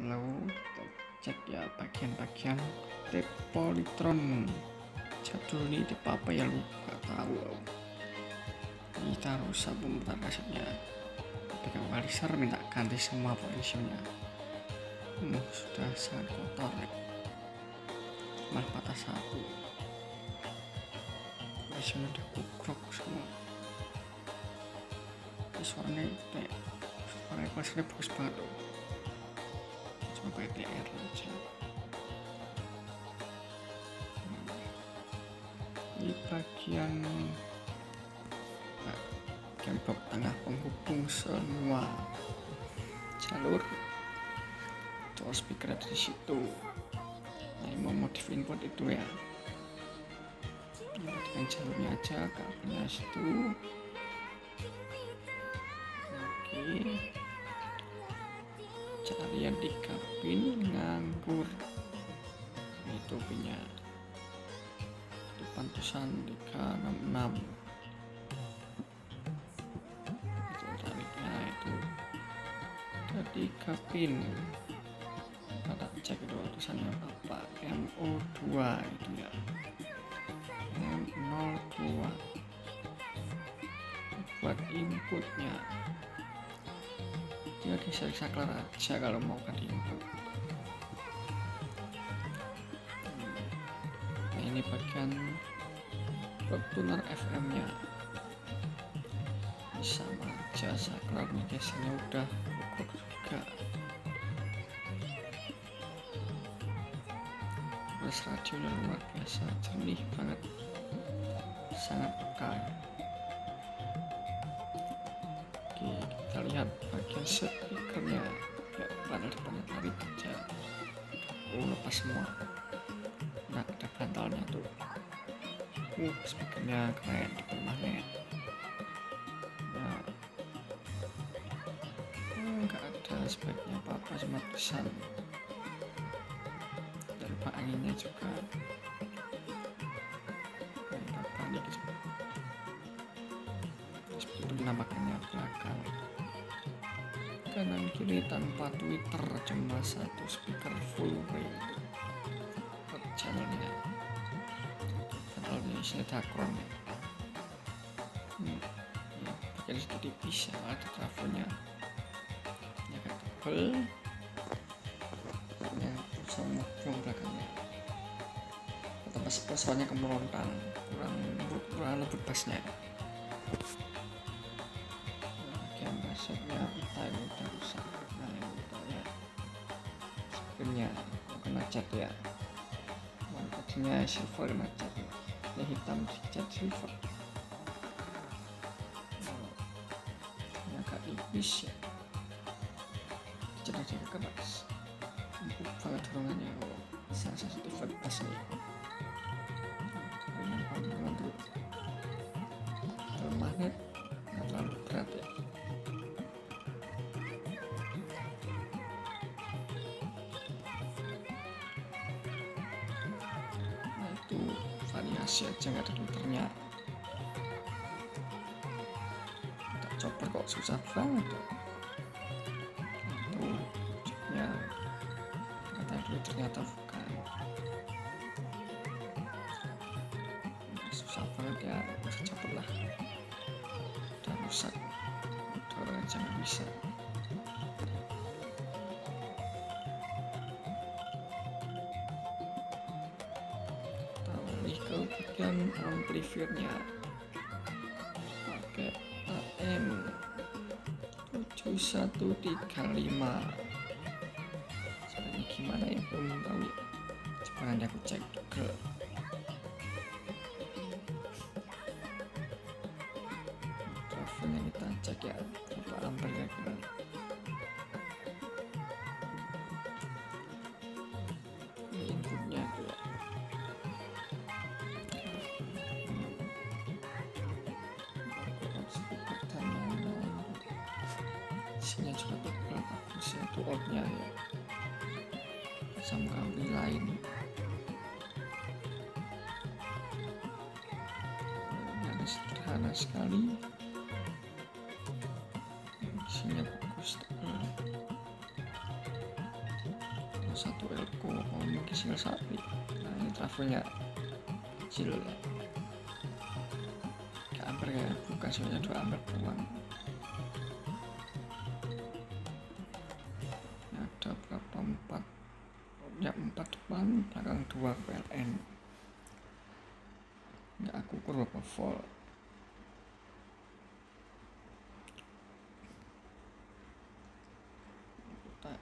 lalu kita cek ya bagian-bagian tip politron jadul ini tip apa ya lu gak tahu. Kita rusak pemutar kasetnya pegang waliser minta ganti semua polisinya hmm, sudah sangat kotor ya. patah satu. Polisinya udah kukrok semua. Suaranya kayak suara kualitasnya bagus banget loh pakai TR aja. Ini bagian bagian bab tengah penghubung semua jalur. Tool speaker ada di situ. Nah mau modif input itu ya. Dengan jalurnya aja kabelnya situ. Oke. carian tiga pin nganggur. Itu pinnya depan tulisan 366 itu tariknya itu. Ada tiga pin kita cek itu tulisannya apa. MO2 itu ya. M02 buat inputnya geser saklar aja kalau mau input nah ini bagian tuner FM nya sama aja saklarnya gesernya udah ukur juga. Terus radionya luar biasa jernih banget. Sangat peka lihat bagian speakernya ya. Panel depannya tarik aja oh lepas semua. Nah ada bantalnya tuh. Uh speakernya keren di magnet nah. Nggak ada speknya apa-apa cuma pesan. Dari pak anginnya juga. Mantap panik belakang kanan kiri tanpa twitter cuma satu speaker full range channelnya. Channelnya isinya dakron ya. Hmm. situ tipis ya ada trafonya ya agak tebel ya sama kurang belakangnya. Atau pas soalnya kemelontang kurang kurang lembut bassnya bassnya kita ini udah rusak nah ini udah ya sebenarnya kena cat ya nah, tadinya silver cat ya. ini hitam dicat silver nah, ini agak tipis ya dicat aja keras empuk banget dorongannya oh, salah satu bass nih magnet nggak terlalu berat ya variasi aja nggak ada filternya tak chopper kok susah banget itu ya. Kata dulu ternyata bukan. Susah banget ya bisa cepet lah. Udah rusak. Udah aja nggak bisa Tarik ke bagian amplifiernya pakai AM 7135 sebenarnya gimana ya belum tahu ya. Coba nanti aku cek ke travelnya kita cek ya berapa ampere ya isinya juga tebal bagus ya itu outnya ya. Sama ampli lain. Ada sederhana sekali. Isinya bagus. Satu elko oh mungkin single sapi nah ini trafonya kecil. Ya kayak ampere kayak bukan sebenarnya dua ampere doang ya empat depan belakang dua PLN nggak aku ukur berapa volt tak